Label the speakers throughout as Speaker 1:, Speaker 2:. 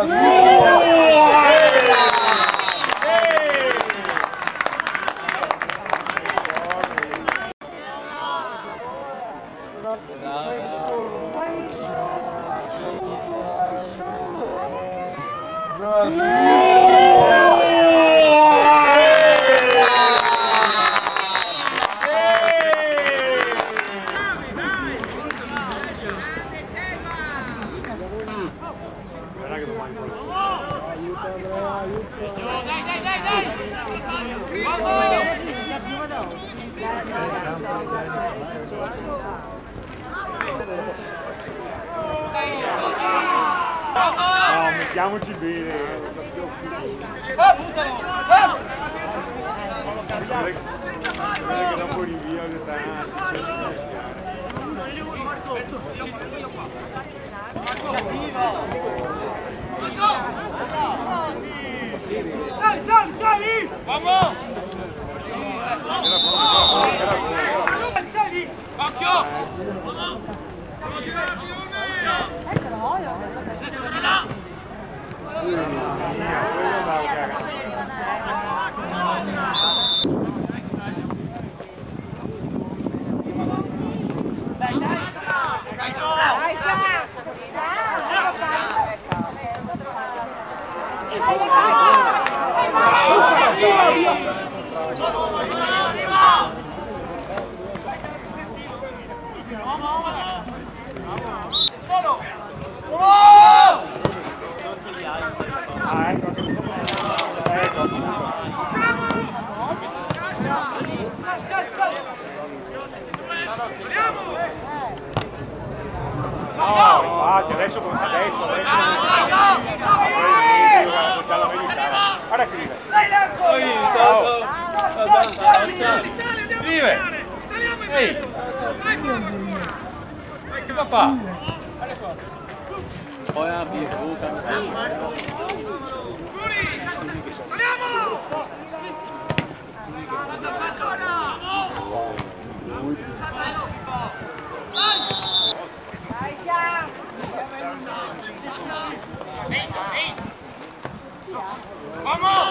Speaker 1: 하나 네. 둘 Stiamoci bene. Ah, buttalo! Ah! Guarda che rinvio che sta... Sali, sali, sali! Infatti, adesso, adesso, adesso non già l'americana. Guarda che vive. Vive. Ehi. Che papà. Guarda qua. Poi la birruca. Andiamo! Guarda, guarda! Vai!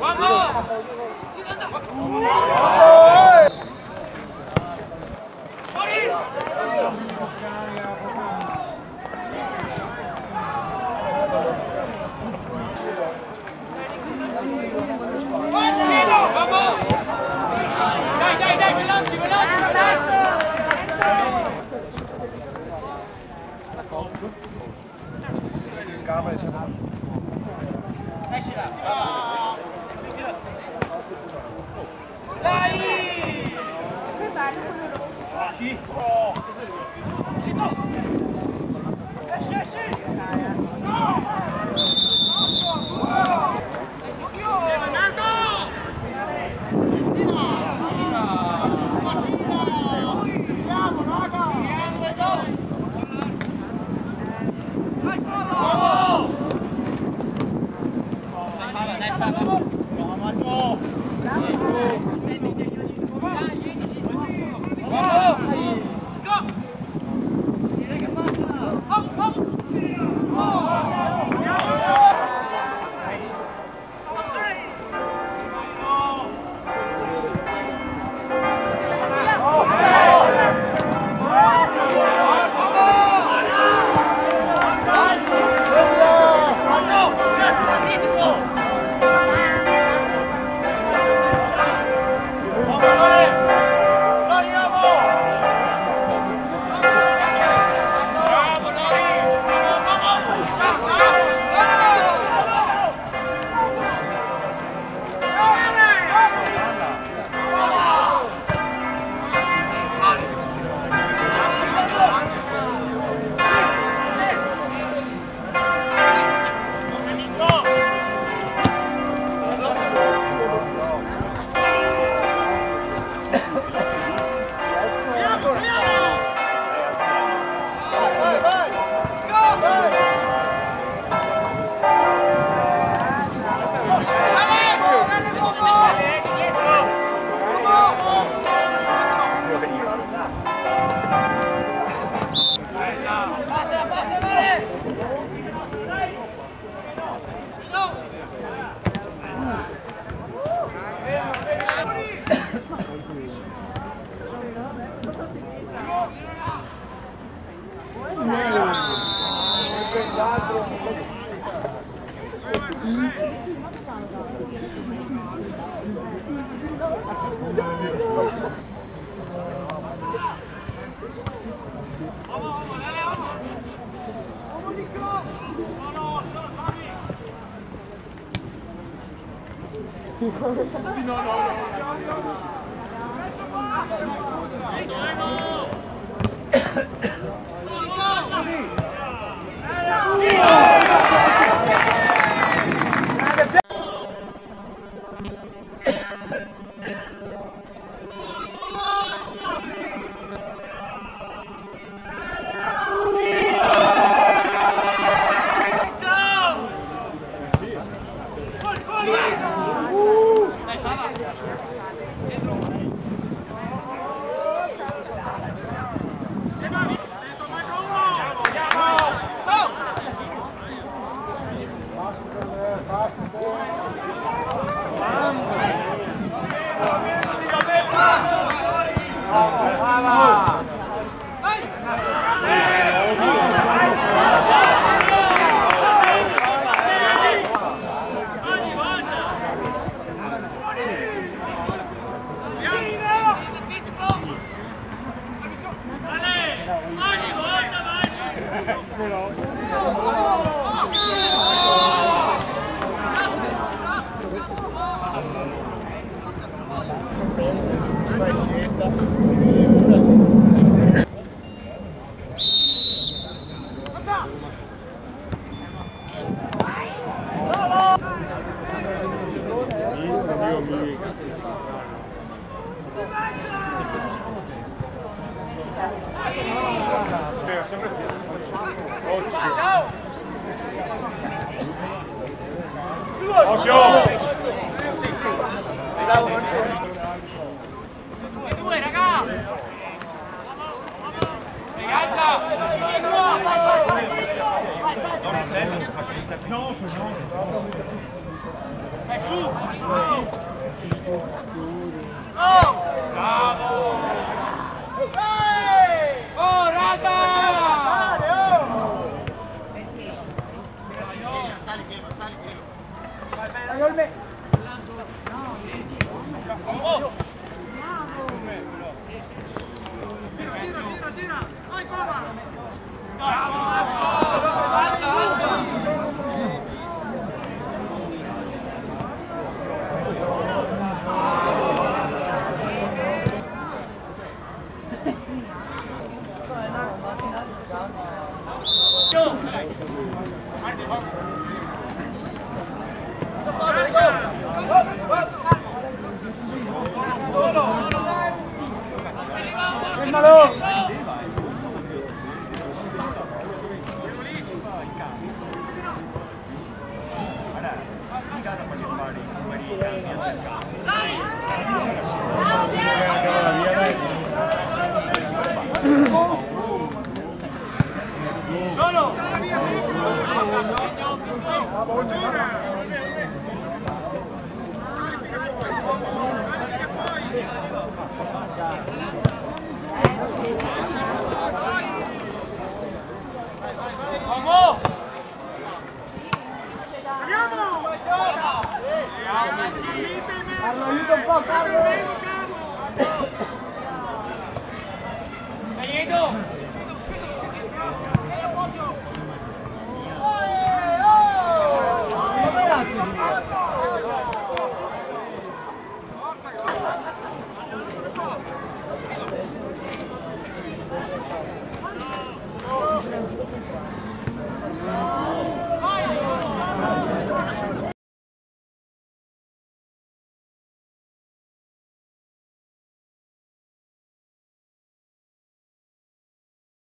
Speaker 1: ¡Vamos! Dai! Dai! Dai! Thank you. ¡Vamos! Due, due, raga! Ragazza! Non serve No, no. È su! Oh! Bravo! Oh, raga! Sali, sali, sali. Vai, vai, vai. Bravo! tira, tira! gira! Vai, Baba! Bravo! Bravo! Thank you. Carlos, v n p o a m o Carlos.